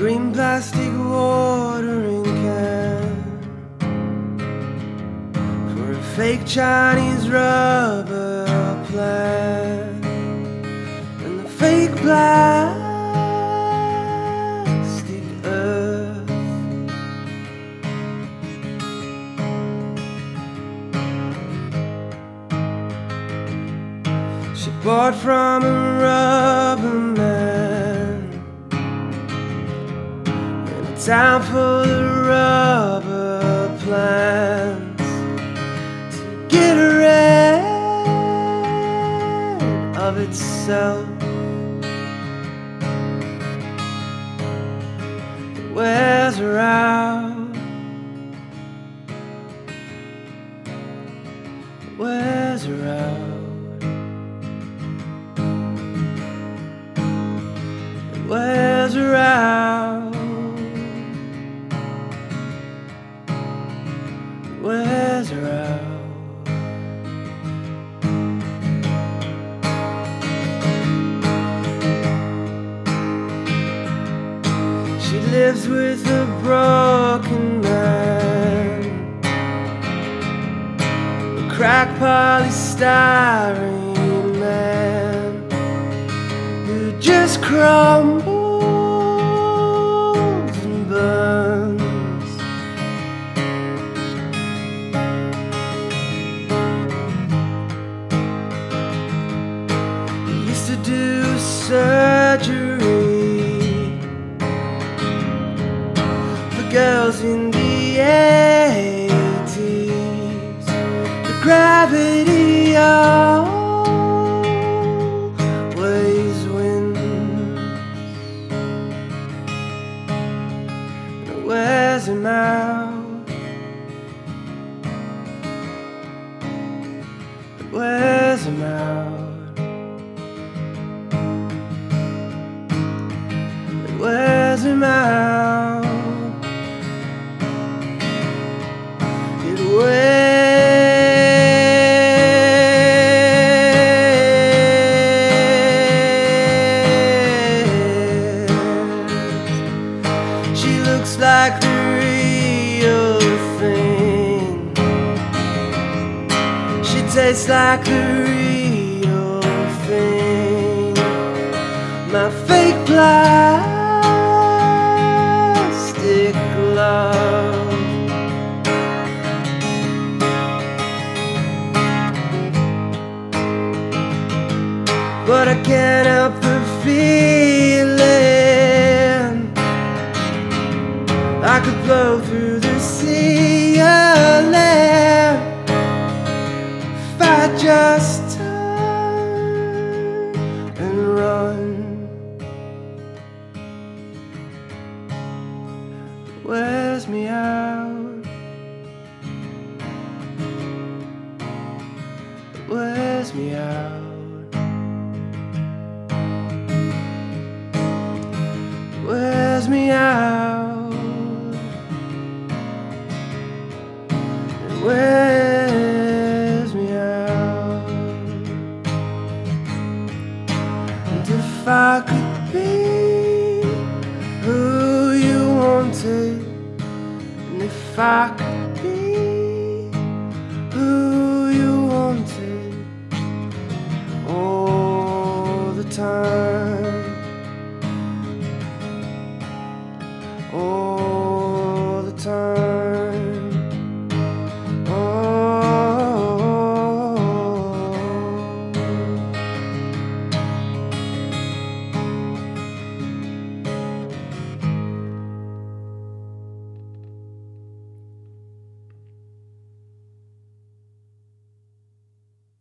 green plastic watering can for a fake Chinese rubber plant and the fake plastic earth. She bought from a rubber town full of rubber plants to get rid of itself. It wears her out. It wears her out. It wears her out. She lives with a broken man, a crack polystyrene man who just crumbles and burns. He used to do surgery in the 80s. The gravity always wins. It wears him out. It wears him out. It wears him out. Like the real thing. She tastes like the real thing. My fake plastic could blow through the ceiling if I just turn and run. It wears me out. It wears me out. I could be who you wanted, and if I could be who you wanted all the time.